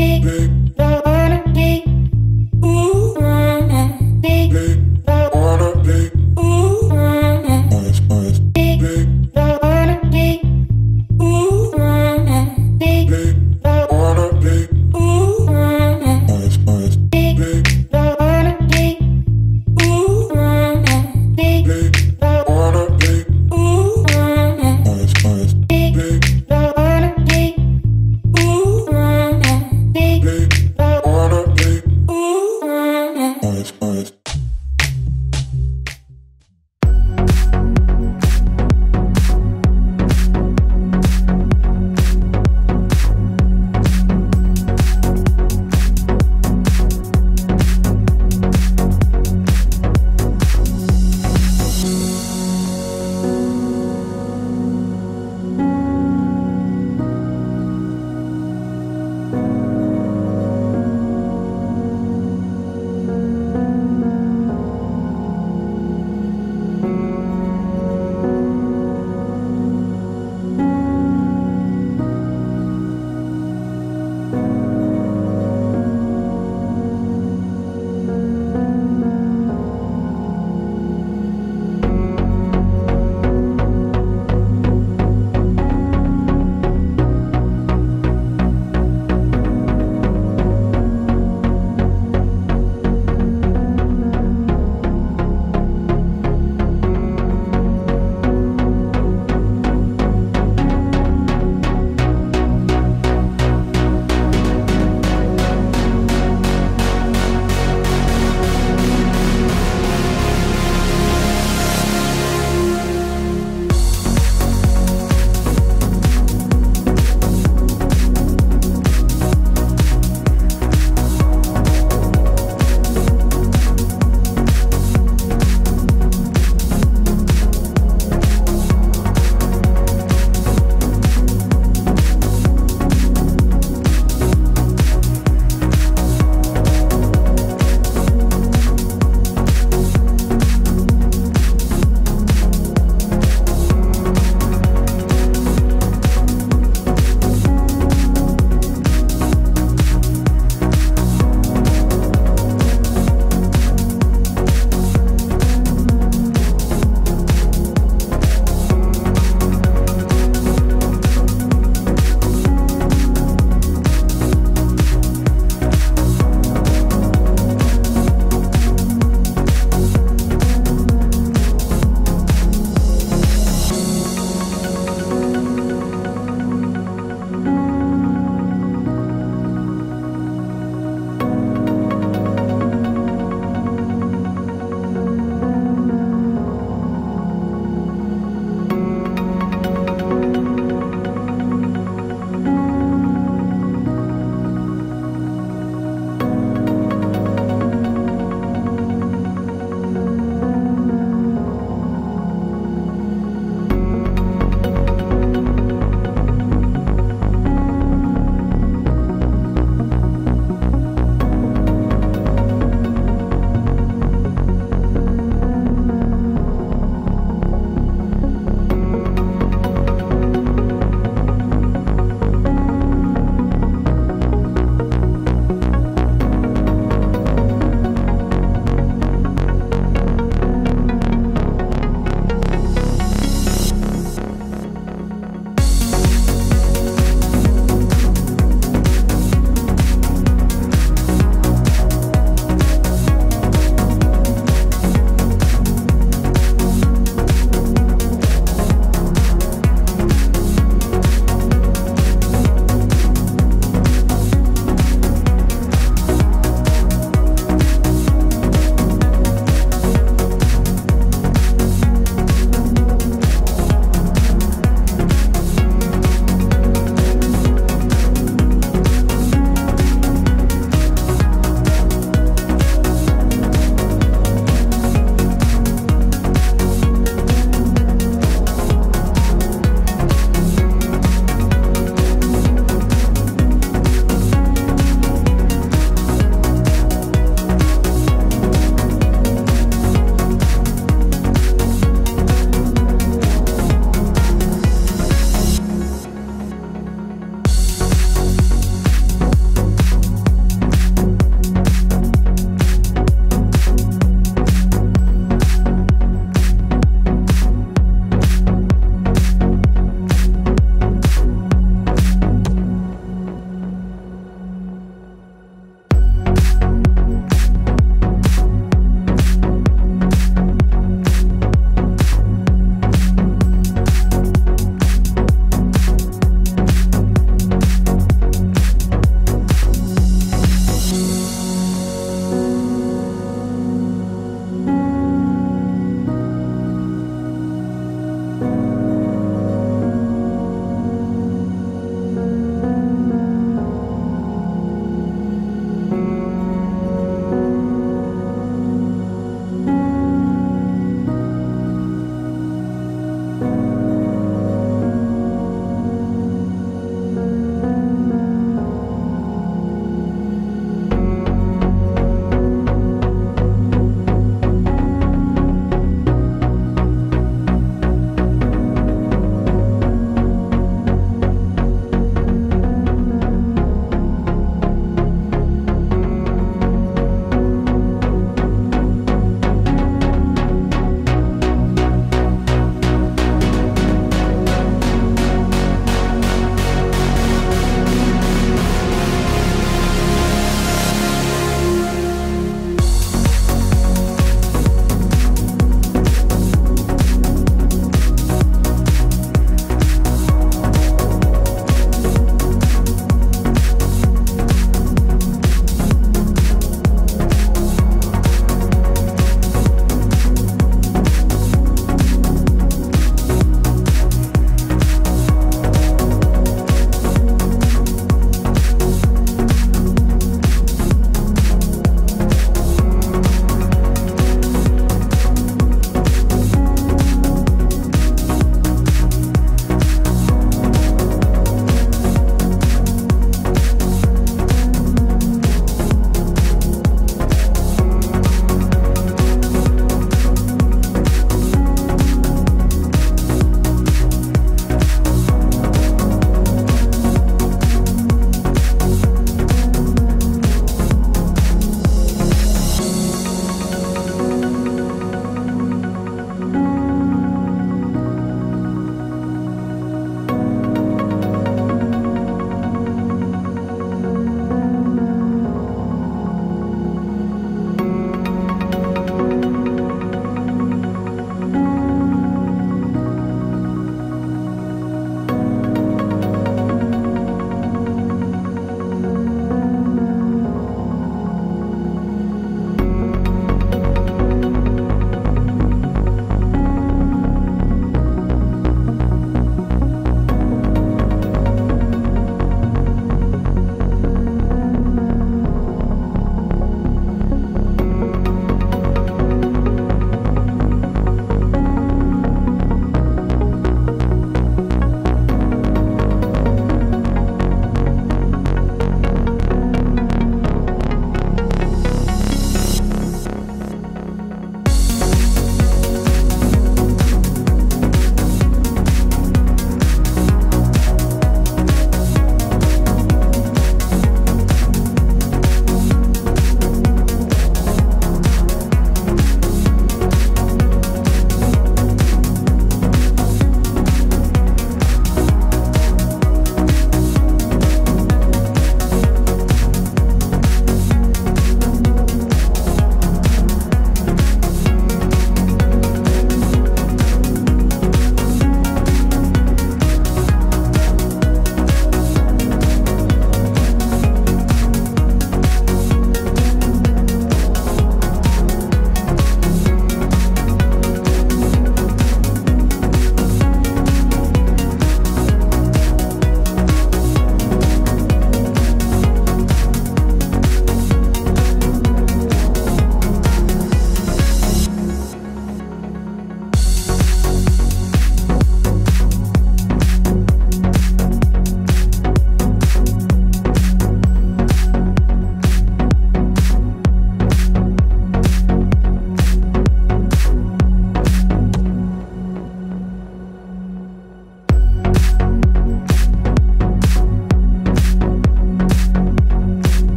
Hey.